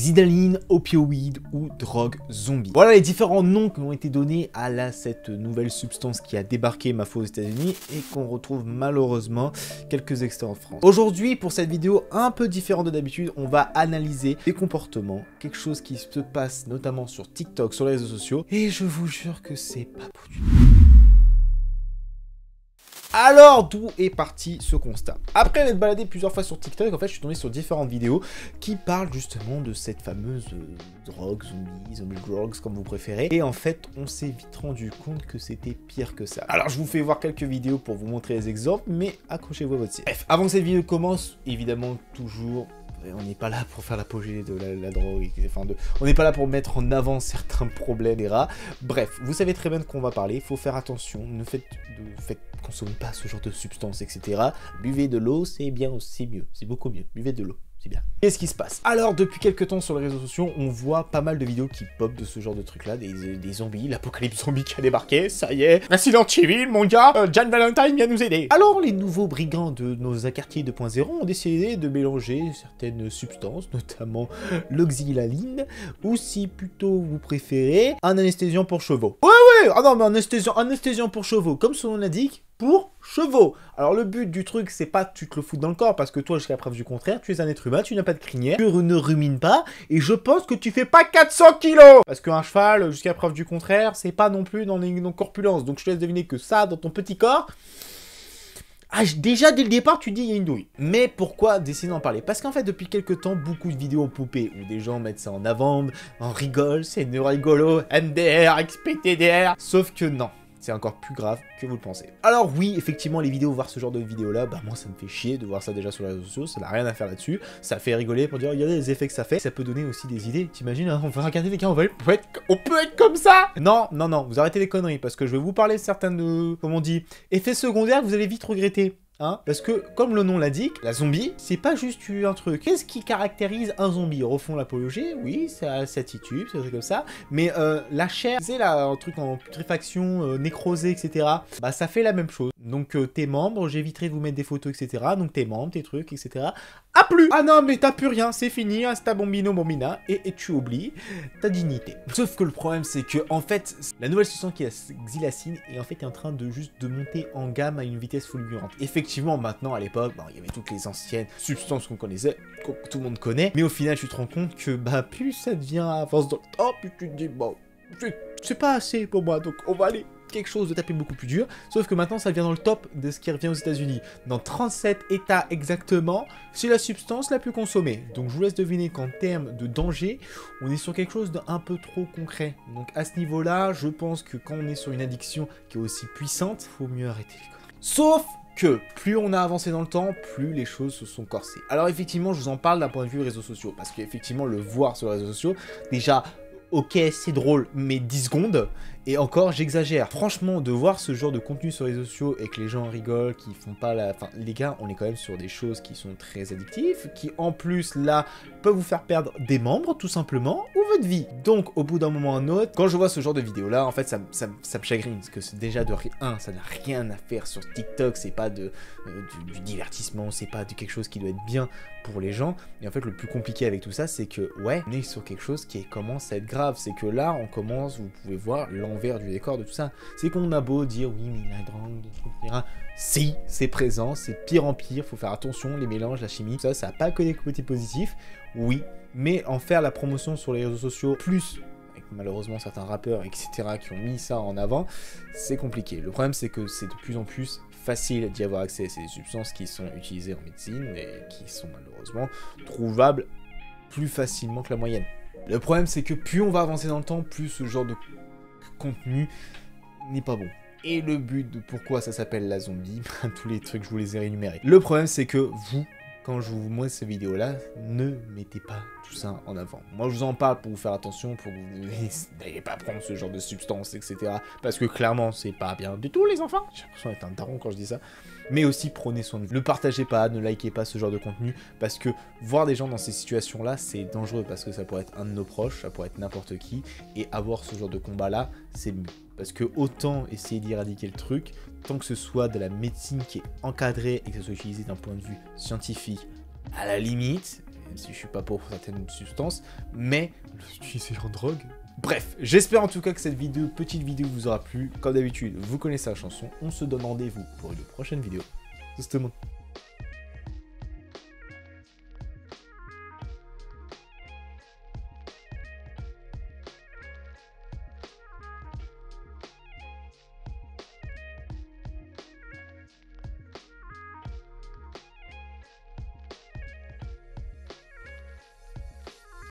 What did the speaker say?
Zidaline, opioïde ou drogue zombie. Voilà les différents noms qui ont été donnés à cette nouvelle substance qui a débarqué ma foi aux états unis et qu'on retrouve malheureusement quelques extraits en France. Aujourd'hui, pour cette vidéo un peu différente de d'habitude, on va analyser les comportements, quelque chose qui se passe notamment sur TikTok, sur les réseaux sociaux, et je vous jure que c'est pas pour du alors, d'où est parti ce constat Après m'être baladé plusieurs fois sur TikTok, en fait, je suis tombé sur différentes vidéos qui parlent justement de cette fameuse euh, drogue, zombie, zombie drugs, comme vous préférez. Et en fait, on s'est vite rendu compte que c'était pire que ça. Alors, je vous fais voir quelques vidéos pour vous montrer les exemples, mais accrochez-vous à votre site. Bref, avant que cette vidéo commence, évidemment, toujours on n'est pas là pour faire l'apogée de la, drogue, enfin de, on n'est pas là pour mettre en avant certains problèmes et rats. Bref, vous savez très bien de quoi on va parler, il faut faire attention, ne faites, de, faites consommez pas ce genre de substances, etc. Buvez de l'eau, c'est bien, c'est mieux, c'est beaucoup mieux. Buvez de l'eau c'est bien. Qu'est-ce qui se passe Alors, depuis quelques temps sur les réseaux sociaux, on voit pas mal de vidéos qui pop de ce genre de trucs là, des, zombies, l'apocalypse zombie qui a débarqué, ça y est, incident civil, mon gars, euh, John Valentine vient nous aider. Alors, les nouveaux brigands de nos quartiers 2.0 ont décidé de mélanger certaines substances, notamment l'oxylaline, ou si plutôt vous préférez, un anesthésiant pour chevaux. Ouais, ouais, ah non, mais un anesthésiant, anesthésiant pour chevaux, comme son nom l'indique, pour chevaux. Alors le but du truc, c'est pas tu te le fous dans le corps, parce que toi, jusqu'à preuve du contraire, tu es un être humain, tu n'as pas de crinière, tu ne rumines pas, et je pense que tu fais pas 400 kilos Parce qu'un cheval, jusqu'à preuve du contraire, c'est pas non plus dans les corpulences. Donc je te laisse deviner que ça, dans ton petit corps... Ah, déjà dès le départ, tu dis il y a une douille. Mais pourquoi décider d'en parler? Parce qu'en fait, depuis quelques temps, beaucoup de vidéos ont poupé où des gens mettent ça en avant, en rigole, c'est rigolo, MDR, XPTDR. Sauf que non c'est encore plus grave que vous le pensez. Alors oui, effectivement, les vidéos, voir ce genre de vidéos là, bah moi ça me fait chier de voir ça déjà sur les réseaux sociaux, ça n'a rien à faire là-dessus, ça fait rigoler pour dire, regardez les effets que ça fait, ça peut donner aussi des idées, t'imagines, hein, on va regarder les gars, on, va être, on peut être comme ça Non, non, non, vous arrêtez les conneries, parce que je vais vous parler de certains de, comment on dit, effets secondaires que vous allez vite regretter. Hein Parce que, comme le nom l'indique, la zombie, c'est pas juste un truc. Qu'est-ce qui caractérise un zombie? Refond l'apologie, oui, ça attitude, c'est truc comme ça. Mais euh, la chair, c'est là, un truc en putréfaction, euh, nécrosé, etc. Bah, ça fait la même chose. Donc, euh, tes membres, j'éviterai de vous mettre des photos, etc. Donc, tes membres, tes trucs, etc. A plus Ah non, mais t'as plus rien, c'est fini, hasta bombino bombina, et, et, tu oublies ta dignité. Sauf que le problème, c'est que, en fait, la nouvelle substance qui est la xylacine est en fait en train de juste de monter en gamme à une vitesse fulgurante. Effectivement, effectivement, maintenant, à l'époque, il y avait toutes les anciennes substances qu'on connaissait, que tout le monde connaît, mais au final, tu te rends compte que, bah, plus ça devient dans le temps, plus tu te dis, bon, c'est pas assez pour moi, donc on va aller quelque chose de taper beaucoup plus dur, sauf que maintenant ça vient dans le top de ce qui revient aux États-Unis. Dans 37 États exactement, c'est la substance la plus consommée. Donc je vous laisse deviner qu'en termes de danger, on est sur quelque chose d'un peu trop concret. Donc à ce niveau-là, je pense que quand on est sur une addiction qui est aussi puissante, faut mieux arrêter les conneries. Sauf que plus on a avancé dans le temps, plus les choses se sont corsées. Alors effectivement, je vous en parle d'un point de vue réseaux sociaux, parce qu'effectivement, le voir sur les réseaux sociaux, déjà, ok, c'est drôle, mais 10 secondes, et encore, j'exagère. Franchement, de voir ce genre de contenu sur les réseaux sociaux et que les gens rigolent, qui font pas la... Enfin, les gars, on est quand même sur des choses qui sont très addictives, qui en plus, là, peuvent vous faire perdre des membres, tout simplement, ou votre vie. Donc, au bout d'un moment ou un autre, quand je vois ce genre de vidéo-là, en fait, ça, ça, me chagrine, parce que déjà de rien, ça n'a rien à faire sur TikTok, c'est pas de, euh, du, divertissement, c'est pas de quelque chose qui doit être bien pour les gens. Et en fait, le plus compliqué avec tout ça, c'est que, ouais, on est sur quelque chose qui commence à être grave. C'est que là, on commence, vous pouvez voir, l'envers du décor de tout ça. C'est qu'on a beau dire oui, mais la drogue, etc. Si, c'est présent, c'est pire en pire, faut faire attention, les mélanges, la chimie, tout ça, ça n'a pas que des côtés positifs, oui, mais en faire la promotion sur les réseaux sociaux, plus malheureusement certains rappeurs, etc., qui ont mis ça en avant, c'est compliqué. Le problème, c'est que c'est de plus en plus facile d'y avoir accès à ces substances qui sont utilisées en médecine et qui sont malheureusement trouvables plus facilement que la moyenne. Le problème, c'est que plus on va avancer dans le temps, plus ce genre de contenu n'est pas bon. Et le but de pourquoi ça s'appelle la zombie, tous les trucs, je vous les ai rémunérés. Le problème, c'est que vous, quand je vous montre ces vidéos-là, ne mettez pas tout ça en avant. Moi, je vous en parle pour vous faire attention, pour que vous n'ayez pas prendre ce genre de substances, etc. Parce que clairement, c'est pas bien du tout, les enfants. J'ai l'impression d'être un daron quand je dis ça. Mais aussi, prenez soin de vous. Ne partagez pas, ne likez pas ce genre de contenu, parce que voir des gens dans ces situations-là, c'est dangereux, parce que ça pourrait être un de nos proches, ça pourrait être n'importe qui, et avoir ce genre de combat-là, c'est mieux. Parce que autant essayer d'éradiquer le truc, tant que ce soit de la médecine qui est encadrée et que ce soit utilisé d'un point de vue scientifique, à la limite, même si je suis pas pour certaines substances, mais l'utilisation en drogue. Bref, j'espère en tout cas que cette vidéo, petite vidéo vous aura plu. Comme d'habitude, vous connaissez la chanson, on se donne rendez-vous pour une prochaine vidéo. Justement.